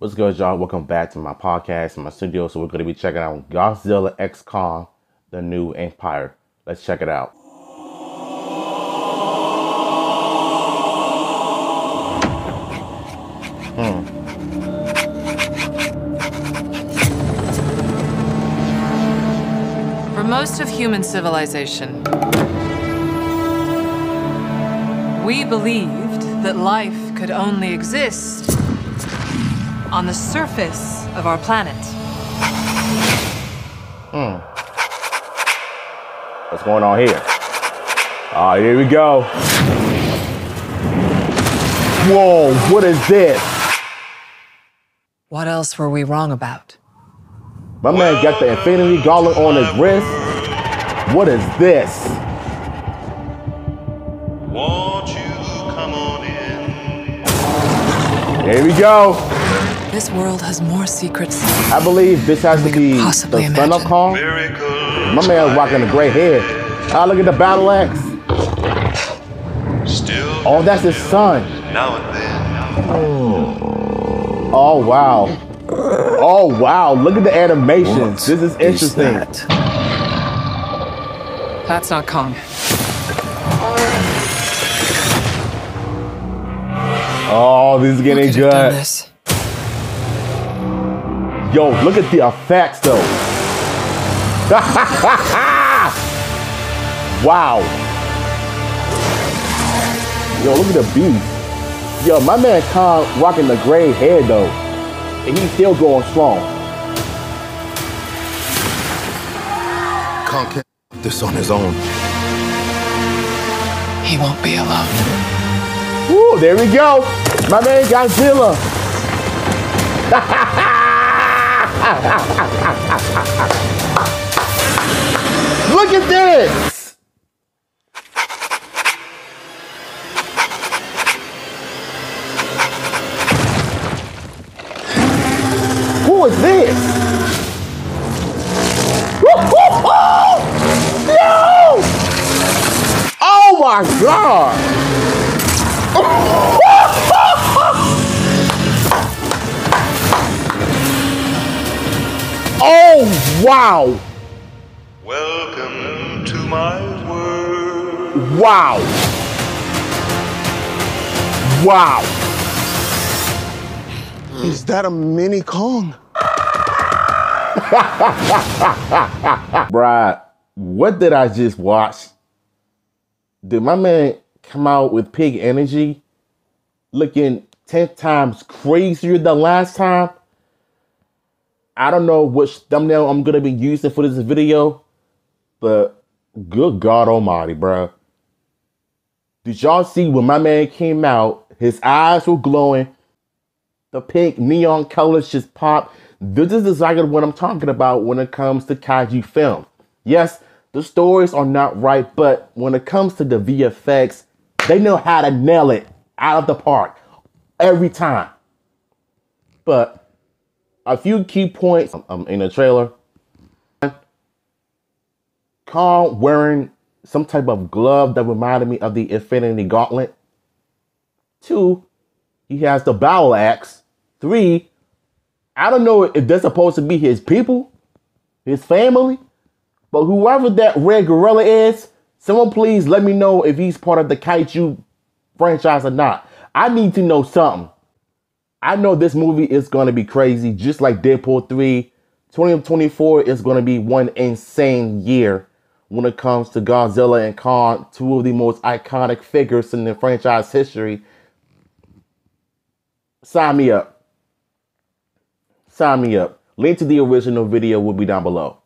What's good, y'all? Welcome back to my podcast my studio. So we're going to be checking out Godzilla X Kong, the new Empire. Let's check it out. Hmm. For most of human civilization, we believed that life could only exist on the surface of our planet. Hmm. What's going on here? Ah, here we go. Whoa, what is this? What else were we wrong about? My man got the Infinity Gauntlet on his wrist. What is this? Won't you come on in? Here we go. This world has more secrets. I believe this has to be possibly the son of imagine. Kong. Miracle. My man's rocking a gray head. Ah, look at the battle axe. Still. Oh, that's his son. Now and then. Oh wow. Oh wow. Look at the animations. This is interesting. That's not Kong. Oh, this is Who getting could have done good. this? Yo, look at the effects though. wow. Yo, look at the beast. Yo, my man Kong rocking the gray hair though. And he's still going strong. Kong can't do this on his own. He won't be alone. Woo, there we go. My man Godzilla. Look at this. Who is this? Woo! Oh my god! Oh wow! Welcome to my world. Wow! Wow! Is that a mini Kong? Bruh, what did I just watch? Did my man come out with pig energy looking 10 times crazier than last time? I don't know which thumbnail I'm gonna be using for this video, but good God Almighty, bruh. Did y'all see when my man came out? His eyes were glowing, the pink neon colors just popped. This is exactly what I'm talking about when it comes to kaiju film. Yes, the stories are not right, but when it comes to the VFX, they know how to nail it out of the park every time. But a few key points um, in the trailer. Kong wearing some type of glove that reminded me of the Infinity Gauntlet. Two, he has the battle axe. Three, I don't know if they're supposed to be his people, his family, but whoever that red gorilla is, someone please let me know if he's part of the Kaiju franchise or not. I need to know something. I know this movie is going to be crazy, just like Deadpool 3. 2024 is going to be one insane year when it comes to Godzilla and Kong, two of the most iconic figures in the franchise history. Sign me up. Sign me up. Link to the original video will be down below.